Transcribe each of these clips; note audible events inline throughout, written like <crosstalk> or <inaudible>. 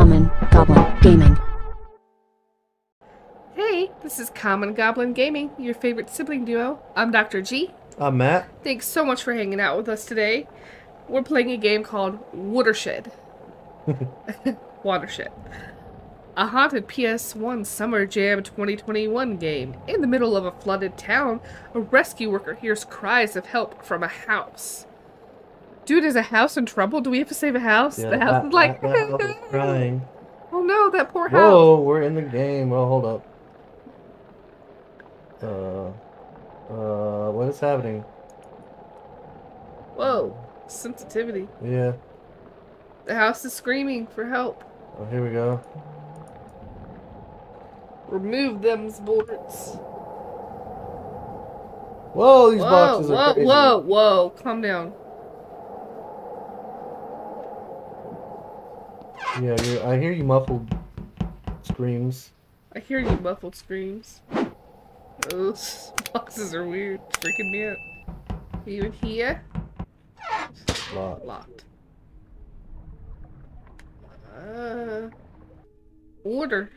Common Goblin Gaming. Hey, this is Common Goblin Gaming, your favorite sibling duo. I'm Dr. G. I'm Matt. Thanks so much for hanging out with us today. We're playing a game called Watershed. <laughs> Watershed. A haunted PS1 Summer Jam 2021 game. In the middle of a flooded town, a rescue worker hears cries of help from a house. Dude, is a house in trouble? Do we have to save a house? the house that- is like, that, that house is <laughs> crying. oh no, that poor house. Whoa, we're in the game. Well, hold up. Uh, uh, what is happening? Whoa, sensitivity. Yeah. The house is screaming for help. Oh, here we go. Remove them boards. Whoa, these Whoa, boxes are whoa, crazy. whoa, whoa. Calm down. Yeah, I hear you muffled screams. I hear you muffled screams. Those boxes are weird. Freaking me out. Are you in here? Locked. Locked. Uh, order.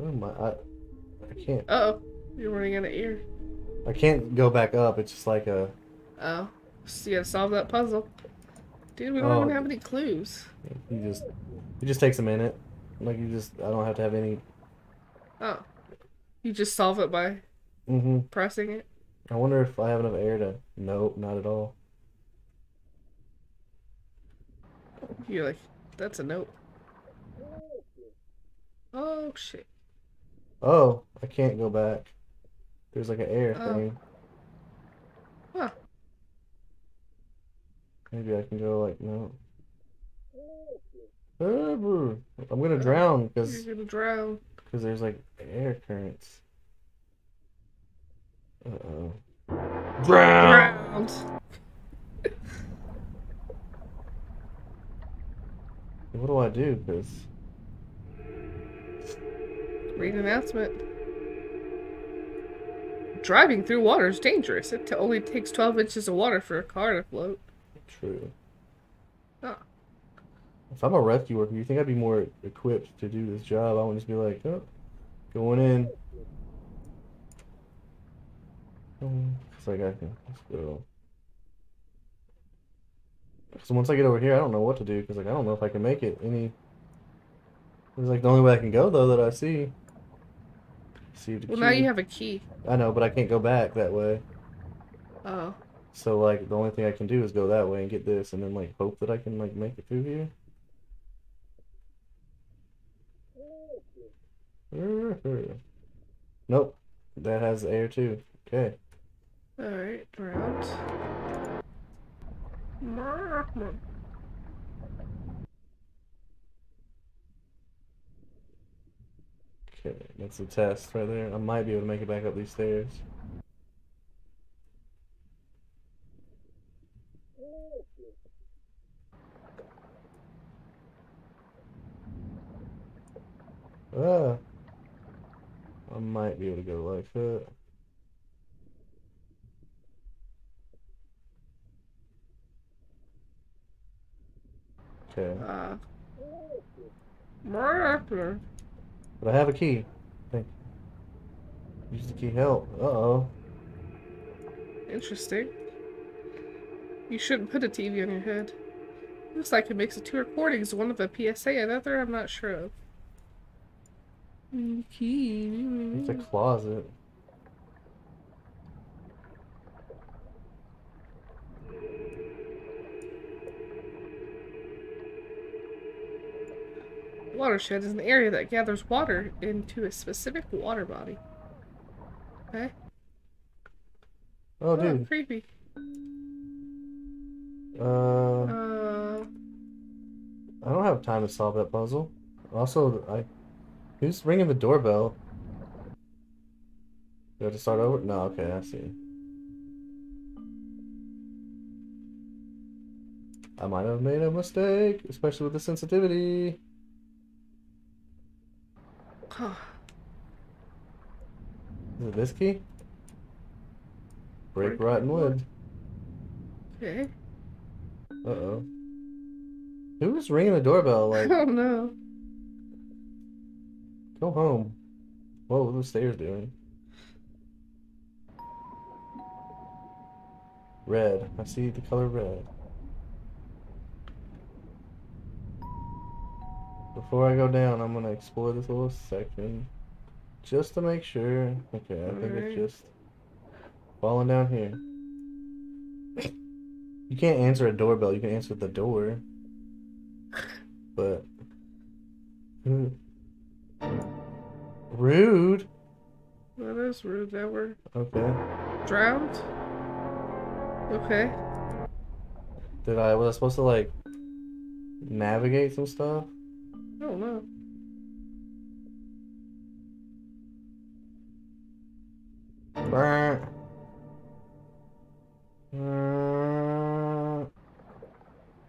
Oh my, I, I can't, Uh oh. You're running out of air. I can't go back up. It's just like a, Oh. So you gotta solve that puzzle. Dude, we don't Oh. even have any clues. you just, it just takes a minute. Like you just, I don't have to have any. Oh. You just solve it by Mm-hmm. pressing it? I wonder if I have enough air to. Nope, not at all. You're like, that's a note. Oh shit. Oh, I can't go back. There's like an air Oh. thing. Maybe I can go like no. I'm gonna drown because You're gonna drown. because there's like air currents. Uh oh. Drown. Drowned. <laughs> What do I do? Because Read announcement. Driving through water is dangerous. It only takes 12 inches of water for a car to float. True. Oh. If I'm a rescue worker, you think I'd be more equipped to do this job? I wouldn't just be like, oh, going in. Um, it's like I can let's go. Because once I get over here, I don't know what to do. Because like I don't know if I can make it any. It's like the only way I can go though that I see. See the Well, now you have a key. I know, but I can't go back that way. Oh. So like the only thing I can do is go that way and get this, and then like hope that I can like make it through here. <laughs> Nope, that has air too. Okay. Alright, drowned. Okay, that's a test right there. I might be able to make it back up these stairs. Ah. I might be able to go like that. Okay. Uh. But I have a key. Think. Use the key help. Uh oh. Interesting. You shouldn't put a TV on your head. Looks like it makes it two recordings, one of a PSA, another I'm not sure of. Key. It's a closet. Watershed is an area that gathers water into a specific water body. Okay. Oh, Oh, dude. creepy. Uh, Uh, I don't have time to solve that puzzle. Also, I. Who's ringing the doorbell? Do I have to start over? No, okay, I see. I might have made a mistake, especially with the sensitivity. Huh. <sighs> Is it this key? Break Break rotten wood. okay. Uh oh. Who's ringing the doorbell? Like, <laughs> I don't know. Go home. Whoa, what are the stairs doing? Red. I see the color red. Before I go down, I'm gonna explore this little section. Just to make sure. Okay, I think it's just falling down here. You can't answer a doorbell, you can answer the door. But Hmm. Rude. That is rude that we're Okay. drowned. Okay. Did I was I supposed to like navigate some stuff? I don't know. Brr.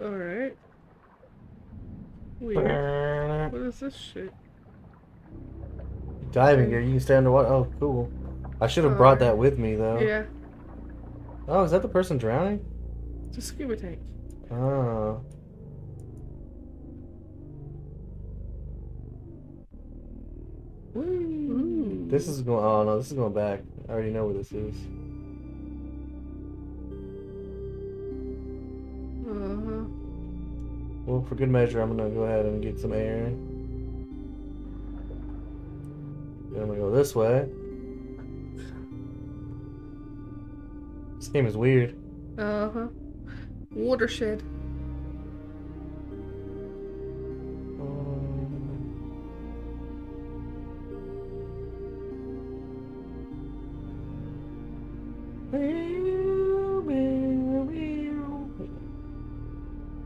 Alright. Weird. What is this shit? Diving gear, you can stay underwater. Oh, cool. I should have brought that with me though. Yeah, Oh, is that the person drowning? it's a scuba tank. Oh. Ooh. This is going. Oh no, this is going back. I already know where this is. Uh-huh. Well, for good measure, I'm gonna go ahead and get some air. Then gonna go this way. This game is weird. Uh-huh. Watershed. Um,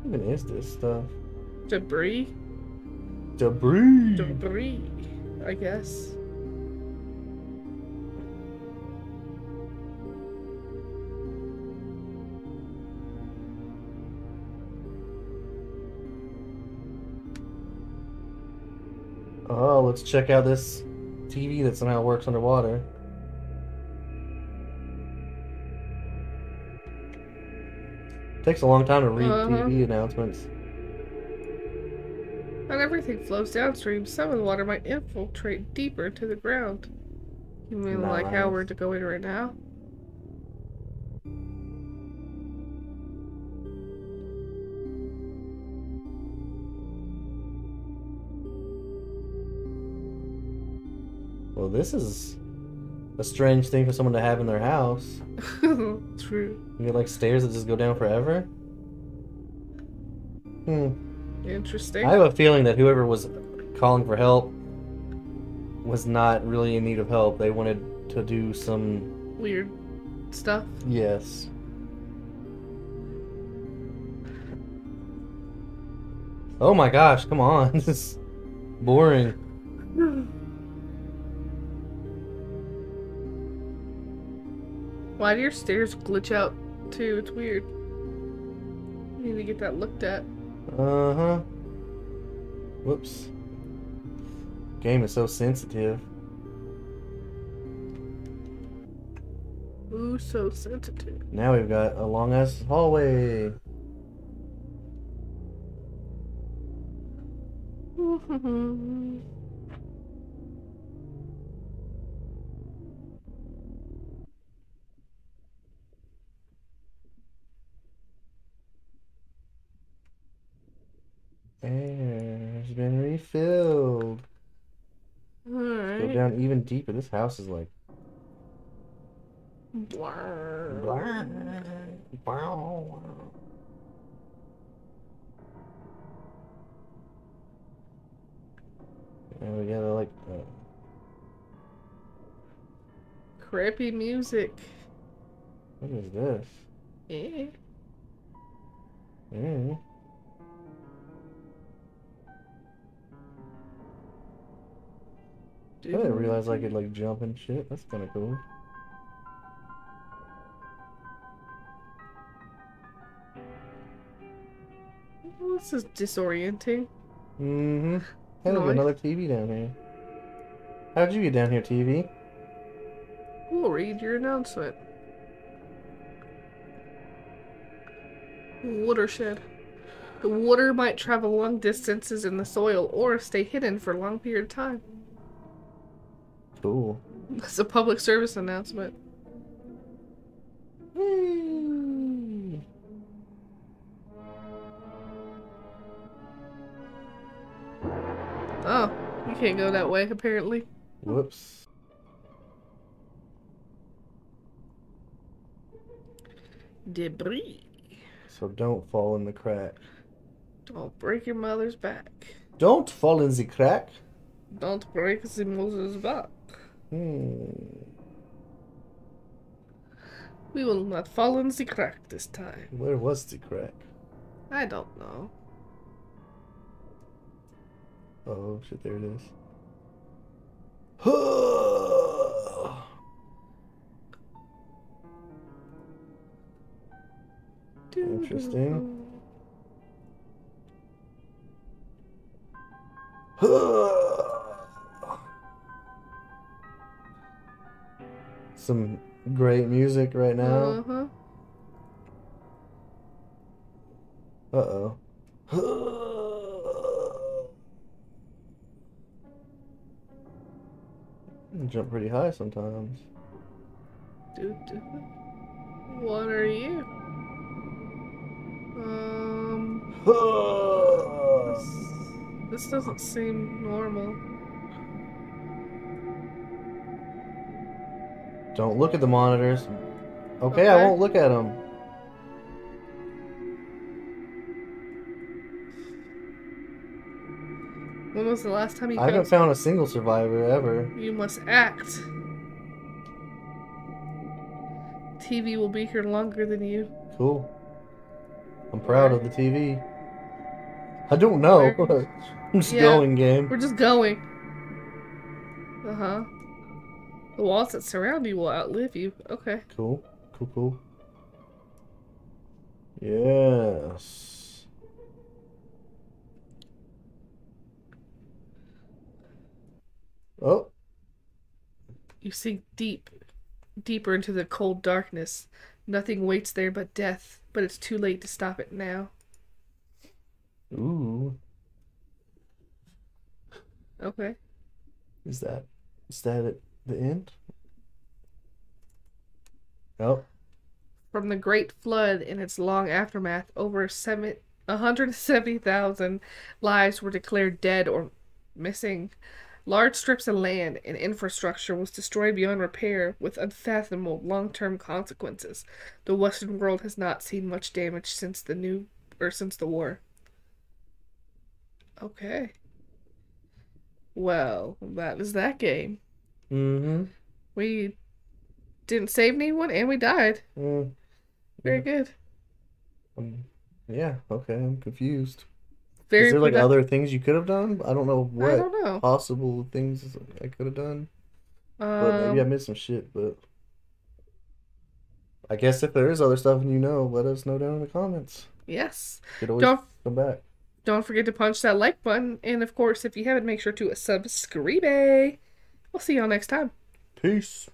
What even is this stuff? Debris. Debris. Debris. I guess. Let's check out this TV that somehow works underwater. Takes a long time to read Uh-huh. TV announcements. Not everything flows downstream. Some of the water might infiltrate deeper into the ground. You mean like how we're to go in right now? This is a strange thing for someone to have in their house. <laughs> True. You get like stairs that just go down forever. Hmm. Interesting. I have a feeling that whoever was calling for help was not really in need of help. They wanted to do some Weird stuff. yes. Oh my gosh, come on. <laughs> This is boring. <laughs> Why do your stairs glitch out too? It's weird. Need to get that looked at. Uh-huh. Whoops. Game is so sensitive. Ooh, so sensitive. Now we've got a long ass hallway. <laughs> Even deeper. This house is like. Blah. And we got like. Uh, Crappy music. what is this? Eh. Mm. I didn't realize I could like jump and shit. That's kind of cool. Well, This is disorienting. Mm-hmm. Hey, look, another TV down here. How'd you get down here, TV? We'll read your announcement. Watershed. The water might travel long distances in the soil or stay hidden for a long period of time. Cool. It's a public service announcement. Whee! Oh, you can't go that way, apparently. Whoops. Debris. So don't fall in the crack. Don't break your mother's back. Don't fall in the crack. Don't break the mother's back. Hmm. We will not fall in the crack this time. Where was the crack? I don't know. Oh shit, there it is. <gasps> Interesting. <gasps> <gasps> Some great music right now. Uh-huh. Uh oh. Jump pretty high sometimes. Doo. What are you? Um, <sighs> this doesn't seem normal. Don't look at the monitors. Okay, I won't look at them. When was the last time you I haven't found a single survivor ever. You must act. TV will be here longer than you. Cool. I'm proud of the TV. I don't know. <laughs> I'm just Yeah. going, game. We're just going. Uh huh. The walls that surround you will outlive you. Okay. Cool. Cool, cool. Yes. Oh, You sink deep, deeper into the cold darkness. Nothing waits there but death, but it's too late to stop it now. ooh. Okay. Is that is that at the end? Oh, From the Great Flood and its long aftermath, over seven, 170,000 lives were declared dead or missing. Large strips of land and infrastructure was destroyed beyond repair with unfathomable long-term consequences. The Western world has not seen much damage since the new or since the war. Okay. Well, that is that game. Mm-hmm. We didn't save anyone and we died. Mm, Very good. um, yeah. Okay, I'm confused. Very Is there like other things you could have done? I don't know what don't know. possible things I could have done. But maybe I Um, missed some shit. But I guess if there is other stuff and you know, let us know down in the comments. yes. You could always Don't come back. don't forget to punch that like button, and of course, if you haven't, make sure to subscribe. We'll see y'all next time. Peace.